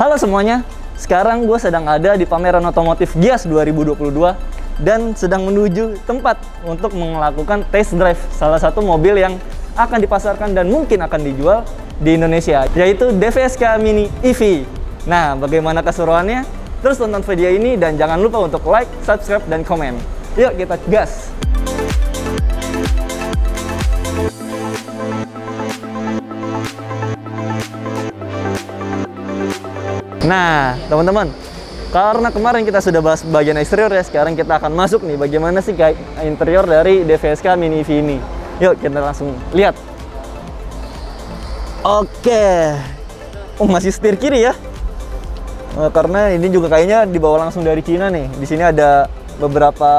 Halo semuanya, sekarang gue sedang ada di pameran otomotif Gias 2022 dan sedang menuju tempat untuk melakukan test drive salah satu mobil yang akan dipasarkan dan mungkin akan dijual di Indonesia, yaitu DVSK Mini EV. Nah, bagaimana keseruannya? Terus tonton video ini dan jangan lupa untuk like, subscribe, dan komen. Yuk kita gas! Nah, teman-teman, karena kemarin kita sudah bahas bagian eksterior ya, sekarang kita akan masuk nih bagaimana sih kayak interior dari DVSK Mini EV ini. Yuk kita langsung lihat. Oke. Oh, masih setir kiri ya. Eh, karena ini juga kayaknya dibawa langsung dari Cina nih. Di sini ada beberapa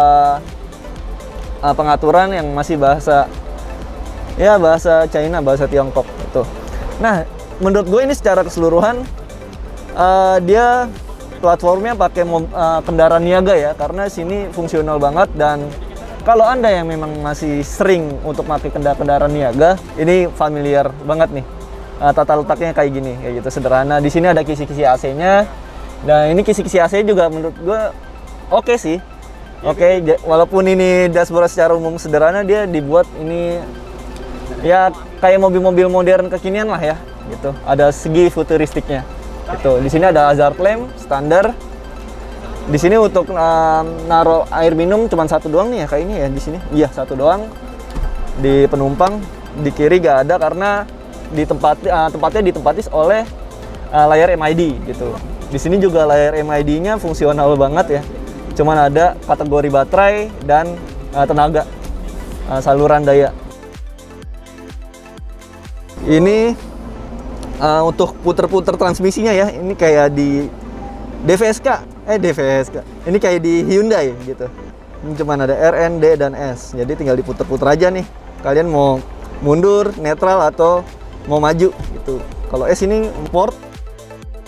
uh, pengaturan yang masih bahasa ya bahasa China, bahasa Tiongkok itu. Nah, menurut gue ini secara keseluruhan uh, dia platformnya pakai uh, kendaraan niaga ya karena sini fungsional banget dan kalau anda yang memang masih sering untuk pakai kendaraan niaga ini familiar banget nih. Uh, tata letaknya kayak gini kayak gitu sederhana. Di sini ada kisi-kisi AC-nya dan ini kisi-kisi AC juga menurut gue oke okay sih. Oke okay, walaupun ini dashboard secara umum sederhana dia dibuat ini ya kayak mobil-mobil modern kekinian lah ya gitu. Ada segi futuristiknya itu di sini ada hazard lamp standar. Di sini untuk uh, naruh air minum cuma satu doang nih ya kayak ini ya di sini. Iya, satu doang. Di penumpang di kiri gak ada karena di tempat uh, tempatnya ditempati oleh uh, layar MID gitu. Di sini juga layar MID-nya fungsional banget ya. Cuman ada kategori baterai dan uh, tenaga uh, saluran daya. Ini uh, untuk puter-puter transmisinya ya ini kayak di DVSK eh DVSK ini kayak di Hyundai gitu. Ini cuma ada RN, D, dan S. Jadi tinggal diputer-puter aja nih. Kalian mau mundur, netral atau mau maju gitu. Kalau S ini port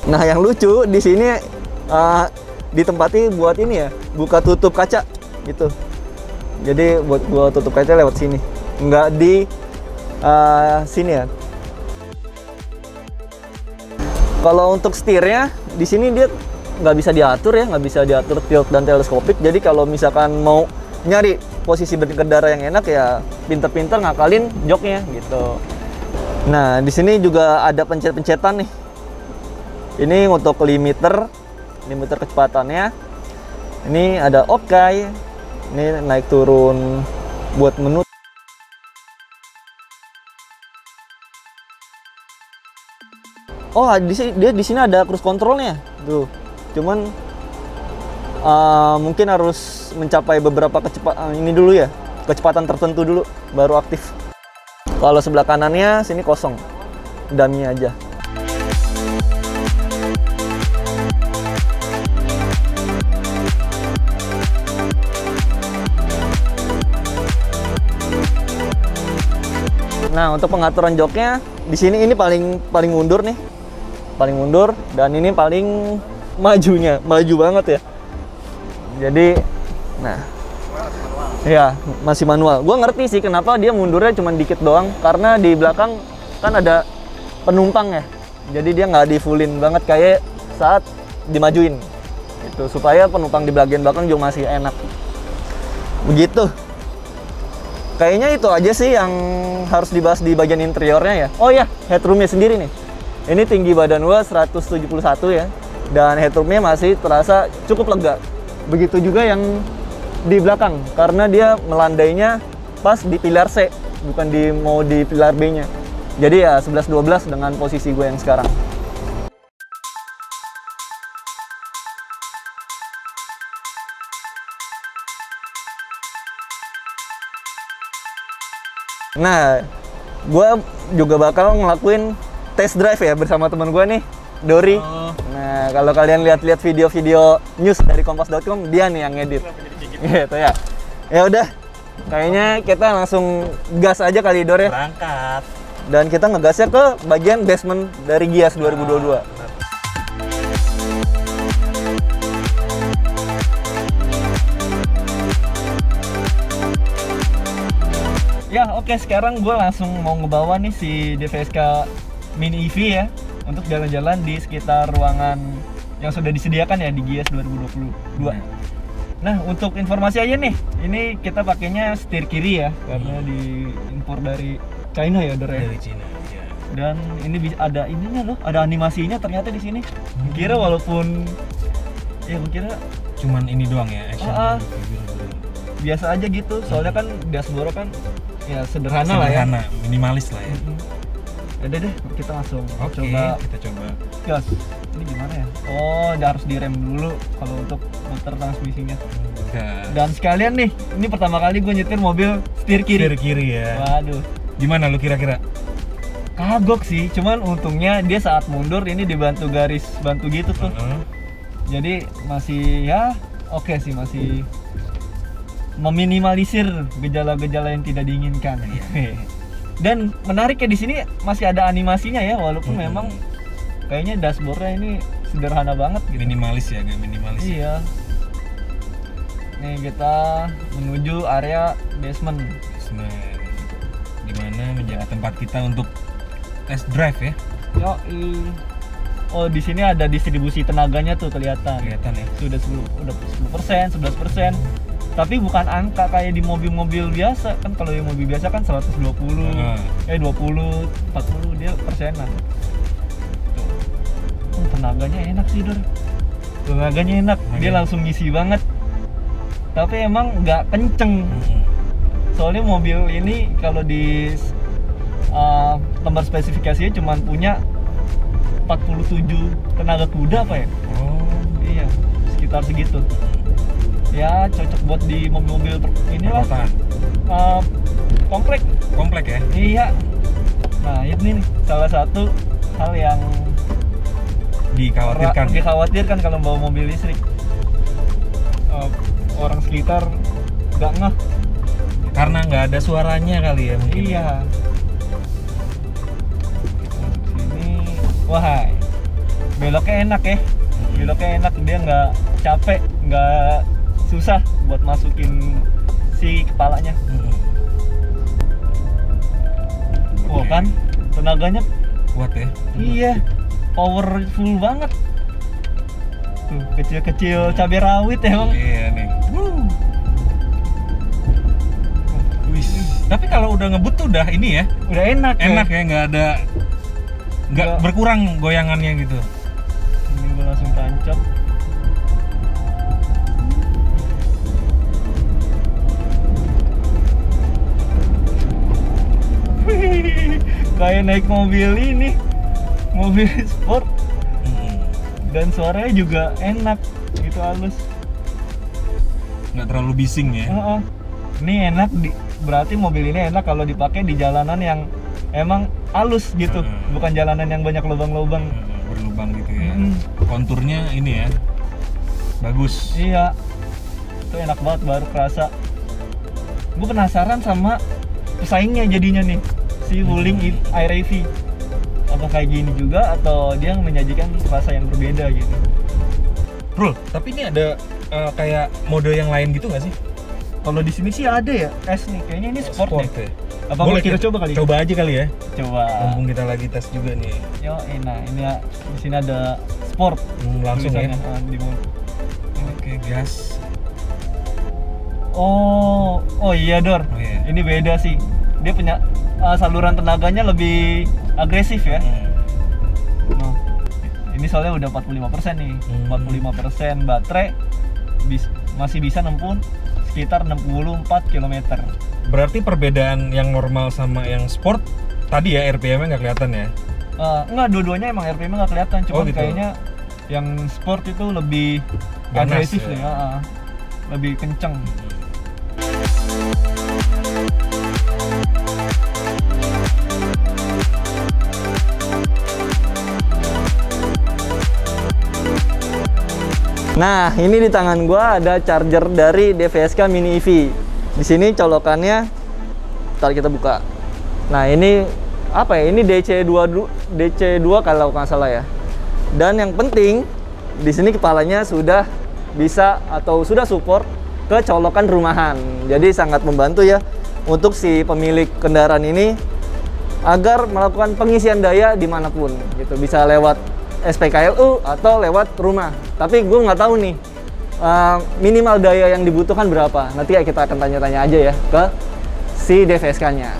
nah yang lucu di sini uh, ditempati buat ini ya buka tutup kaca gitu. Jadi buat gua tutup kaca lewat sini. Nggak di uh, sini ya kalau untuk setirnya di sini dia nggak bisa diatur ya, nggak bisa diatur tilt dan teleskopik. Jadi kalau misalkan mau nyari posisi berkendara yang enak ya pinter-pinter ngakalin joknya gitu. Nah di sini juga ada pencet-pencetan nih. Ini untuk limiter, limiter kecepatannya. Ini ada okai, ini naik turun buat menu oh di sini dia di sini ada cruise controlnya? Tuh cuman uh, mungkin harus mencapai beberapa kecepatan ini dulu ya kecepatan tertentu dulu baru aktif. Kalau sebelah kanannya sini kosong. Dummy aja. Nah, untuk pengaturan joknya di sini ini paling paling mundur nih paling mundur dan ini paling majunya maju banget ya. Jadi nah ya masih manual. Gue ngerti sih kenapa dia mundurnya cuma dikit doang karena di belakang kan ada penumpang ya. Jadi dia nggak di fullin banget kayak saat dimajuin. Itu supaya penumpang di bagian belakang juga masih enak. Begitu. Kayaknya itu aja sih yang harus dibahas di bagian interiornya ya. Oh ya headroomnya sendiri nih ini tinggi badan gua 171 ya. Dan headroomnya masih terasa cukup lega. Begitu juga yang di belakang karena dia melandainya pas di pilar C, bukan di mau di pilar B-nya. Jadi ya 11 12 dengan posisi gue yang sekarang. Nah, gue juga bakal ngelakuin test drive ya bersama teman gue nih, Dori. Oh. Nah, kalau kalian lihat-lihat video-video news dari kompas.com, dia nih yang ngedit. Gitu ya. Ya udah, kayaknya kita langsung gas aja kali Dor ya. Berangkat. Dan kita ngegasnya ke bagian basement dari Gias 2022. Nah, Ya oke okay, sekarang gue langsung mau ngebawa nih si DVSK mini EV ya untuk jalan-jalan di sekitar ruangan yang sudah disediakan ya di GIAS 2022. Nah, Nah, untuk informasi aja nih, ini kita pakainya setir kiri ya, karena diimpor dari China ya, ya. dari Cina. Ya. Dan ini bisa ada ininya loh, ada animasinya ternyata di sini. Kira walaupun ya kira Cuman ini doang ya action. Ah, ah. biasa aja gitu, soalnya kan dashboard kan ya sederhana, lah ya. Sederhana, minimalis lah ya. Mm-mm. Udah deh, kita langsung Oke, coba kita coba. gas. Ini gimana ya? Oh, dia harus direm dulu kalau untuk muter transmisinya. Buka. Dan sekalian nih, ini pertama kali gue nyetir mobil setir kiri. Kiri kiri ya. Waduh, Gimana lu kira-kira? kagok sih. Cuman untungnya dia saat mundur ini dibantu garis bantu gitu tuh. Heeh. Jadi masih ya oke sih masih meminimalisir gejala-gejala yang tidak diinginkan. Iya. Dan menariknya di sini masih ada animasinya ya, walaupun Mm-mm. memang kayaknya dashboardnya ini sederhana banget gitu. Minimalis ya, agak minimalis. ya. Iya. Nih kita menuju area basement. Basement. Di mana menjadi tempat kita untuk test drive ya. Yo, Oh, di sini ada distribusi tenaganya tuh kelihatan. Kelihatan ya. Sudah 10 udah 10%, 11%. Tapi bukan angka kayak di mobil-mobil biasa. Kan kalau di mobil biasa kan 120, Heeh. eh 20, 40 dia persenan. Tuh. Oh, tenaganya enak sih, Dor. Tenaganya enak. Dia langsung ngisi banget. Tapi emang nggak kenceng. Mm-mm. soalnya mobil ini kalau di uh, lembar spesifikasinya cuma punya 47 tenaga kuda apa ya Oh. iya sekitar segitu ya cocok buat di mobil-mobil inilah Perkotaan. uh, komplek Komplek ya. iya nah ini nih salah satu hal yang Dikhawatirkan. dikhawatirkan kalau bawa mobil listrik Uh, orang sekitar nggak ngeh Karena nggak ada suaranya kali ya mungkin. Iya. Sini, wah, beloknya enak ya. Beloknya enak, dia nggak capek, nggak susah buat masukin si kepalanya. Mm-mm. Wah kan, tenaganya Kuat ya. iya, powerful banget. Tuh, kecil-kecil cabai rawit emang. Iya nih. Wis. Tapi kalau udah ngebut tuh udah ini ya, Udah enak. enak ya nggak ada nggak Nggak. berkurang goyangannya gitu. Ini gue langsung tancap. Kayak naik mobil ini, mobil sport Mm-mm. dan suaranya juga enak, gitu halus. Nggak terlalu bising ya. Heeh. Ini enak, di, berarti mobil ini enak kalau dipakai di jalanan yang emang halus gitu, Heeh. bukan jalanan yang banyak lubang-lubang. Berlubang gitu ya. Konturnya ini ya. Bagus. Iya, itu enak banget baru kerasa. Gue penasaran sama pesaingnya jadinya nih si Wuling Hmm. Air AV. Apa kayak gini juga atau dia menyajikan rasa yang berbeda gitu? Rul, tapi ini ada eh, kayak mode yang lain gitu nggak sih? Kalau di sini sih ada ya S nih, kayaknya ini sport, deh. ya. Apa boleh kita coba kali? Coba aja kali ya. Coba. Mumpung kita lagi tes juga nih. Yo, nah ini ya, di sini ada sport. Hmm, langsung ya. tulisannya, ah, di. Oke, gas. Oh, oh iya Dor. Oh, iya. Ini beda sih. Dia punya uh, saluran tenaganya lebih agresif ya. Hmm. Nah, ini soalnya udah 45% nih. Hmm. 45% baterai bis- masih bisa nempuh sekitar 64 km. Berarti perbedaan yang normal sama yang sport tadi ya RPM-nya nggak kelihatan ya? Eh, enggak, dua-duanya emang RPM nggak kelihatan, cuma Oh, gitu. kayaknya yang sport itu lebih Ganas agresif ya. ya. ah. lebih kenceng. Nah, ini di tangan gua ada charger dari DVSK Mini EV. Di sini colokannya ntar kita buka. Nah, ini apa ya? Ini DC2 du- DC2 kalau nggak salah ya. Dan yang penting di sini kepalanya sudah bisa atau sudah support ke colokan rumahan. Jadi sangat membantu ya untuk si pemilik kendaraan ini agar melakukan pengisian daya di mana pun gitu bisa lewat SPKLU atau lewat rumah. Tapi gue nggak tahu nih uh, minimal daya yang dibutuhkan berapa. Nanti ya kita akan tanya-tanya aja ya ke si DVSK nya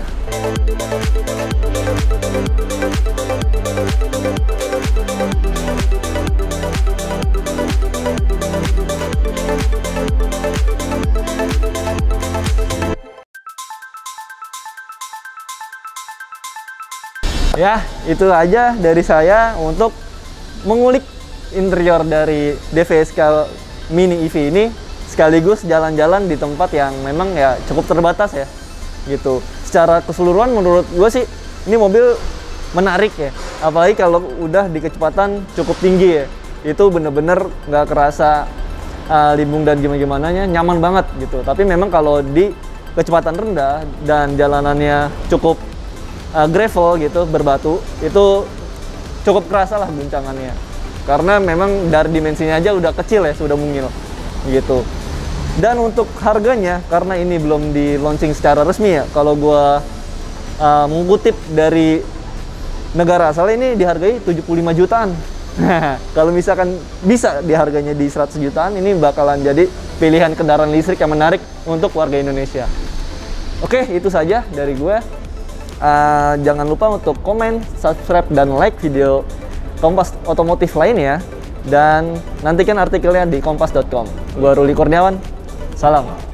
Ya, itu aja dari saya untuk mengulik interior dari DVSK Mini EV ini sekaligus jalan-jalan di tempat yang memang ya cukup terbatas ya gitu. Secara keseluruhan menurut gue sih ini mobil menarik ya. Apalagi kalau udah di kecepatan cukup tinggi ya. Itu bener-bener nggak kerasa uh, limbung dan gimana-gimananya nyaman banget gitu. Tapi memang kalau di kecepatan rendah dan jalanannya cukup uh, gravel gitu berbatu itu cukup kerasa lah guncangannya. Karena memang dari dimensinya aja udah kecil ya sudah mungil. Gitu. Dan untuk harganya karena ini belum di launching secara resmi ya kalau gua uh, mengutip dari negara asal ini dihargai 75 jutaan. Kalau misalkan bisa diharganya di 100 jutaan ini bakalan jadi pilihan kendaraan listrik yang menarik untuk warga Indonesia. Oke itu saja dari gue Uh, jangan lupa untuk komen, subscribe, dan like video Kompas Otomotif lainnya. Dan nantikan artikelnya di kompas.com. Gua Ruli Kurniawan, salam.